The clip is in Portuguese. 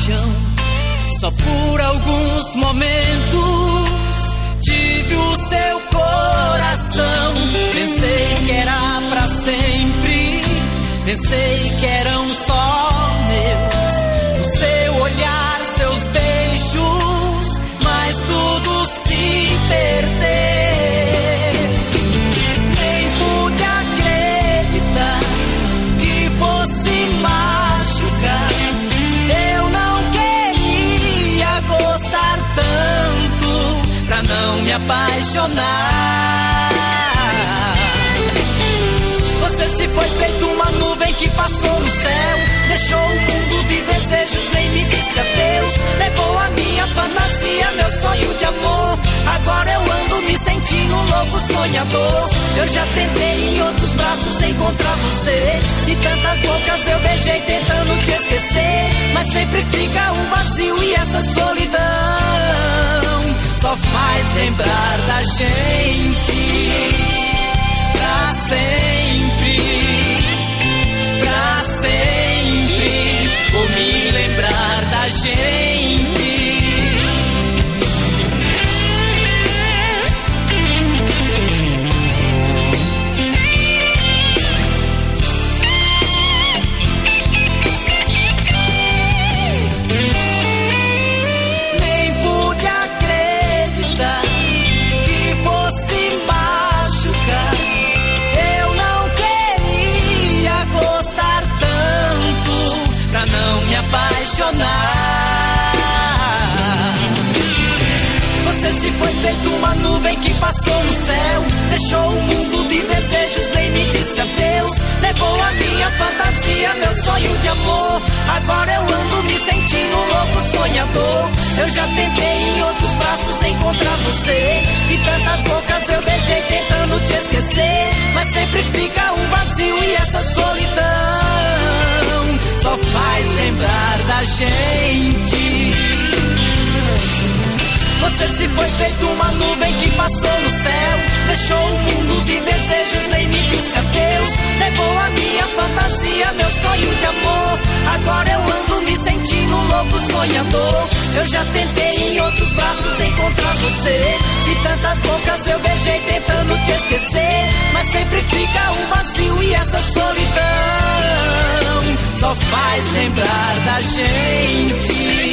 paixão. Só por alguns momentos tive o seu coração. Pensei que era pra sempre, pensei que eram me apaixonar. Você se foi feito uma nuvem que passou no céu, deixou o um mundo de desejos, nem me disse adeus. Levou a minha fantasia, meu sonho de amor. Agora eu ando me sentindo um louco sonhador. Eu já tentei em outros braços encontrar você. De tantas bocas eu beijei tentando te esquecer. Mas sempre fica um vazio e essa solidão lembrar da gente pra sempre, pra sempre. Vou me lembrar da gente. Deixou um mundo de desejos, nem me disse adeus. Levou a minha fantasia, meu sonho de amor. Agora eu ando me sentindo louco sonhador. Eu já tentei em outros braços encontrar você. E tantas bocas eu beijei tentando te esquecer. Mas sempre fica um vazio e essa solidão só faz lembrar da gente. Você se foi feito uma nuvem que já tentei em outros braços encontrar você. E tantas bocas eu beijei tentando te esquecer. Mas sempre fica um vazio e essa solidão só faz lembrar da gente